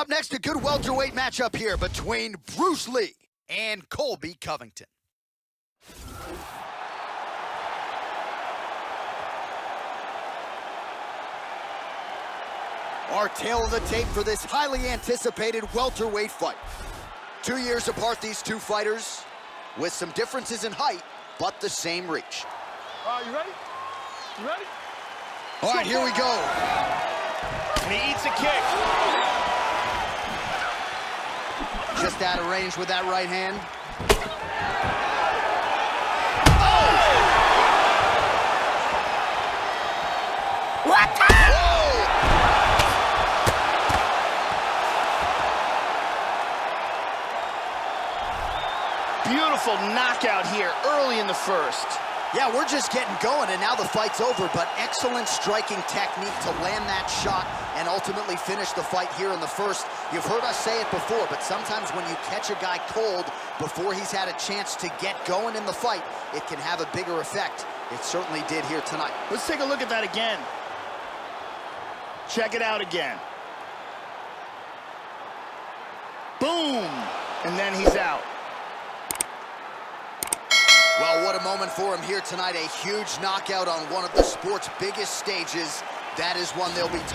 up next, a good welterweight matchup here between Bruce Lee and Colby Covington. Our tale of the tape for this highly anticipated welterweight fight. Two years apart, these two fighters, with some differences in height, but the same reach. All right, you ready? You ready? All right, here we go. And he eats a kick. Just out of range with that right hand. What? Beautiful knockout here early in the first. Yeah, we're just getting going, and now the fight's over, but excellent striking technique to land that shot and ultimately finish the fight here in the first. You've heard us say it before, but sometimes when you catch a guy cold before he's had a chance to get going in the fight, it can have a bigger effect. It certainly did here tonight. Let's take a look at that again. Check it out again. Boom! And then he's out. What a moment for him here tonight. A huge knockout on one of the sport's biggest stages. That is one they'll be talking